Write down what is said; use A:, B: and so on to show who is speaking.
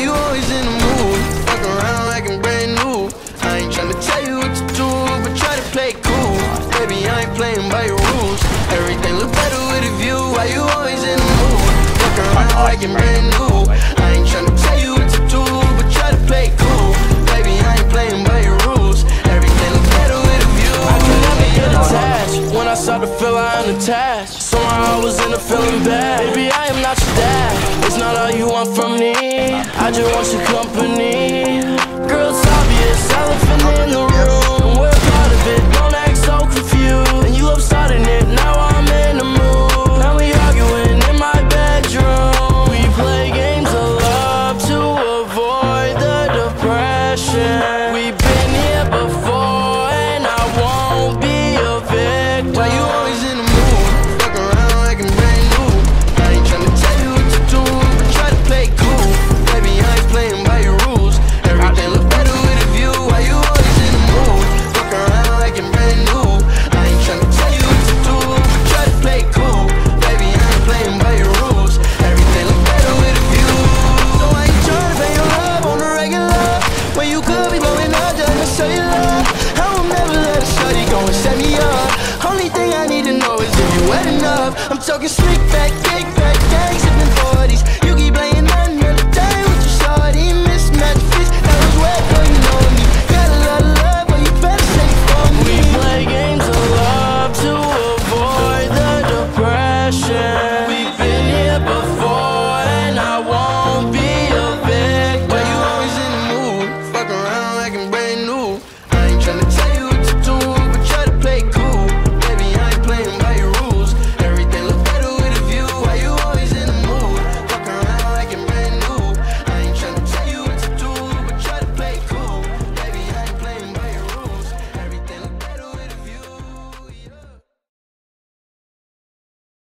A: you always in the mood? Fuck around like I'm brand new. I ain't tryna tell you what to do, but try to play cool. Baby, I ain't playing by your rules. Everything look better with a view. Why you always in the mood? Fuck around like I'm brand new. I ain't tryna tell you what to do, but try to play cool. Baby, I ain't playing by your rules. Everything look better with a view. I can never get
B: attached. When I start to feel I am attached. Somehow I was in a feeling bad. I just want your company. Girl, it's obvious, elephant in the room. We're part of it, don't act so confused. And you love starting it, now I'm in the mood. Now we arguing in my bedroom. We play games of love to avoid the depression. We've been here before and I won't be
A: enough I'm talking slick back, cake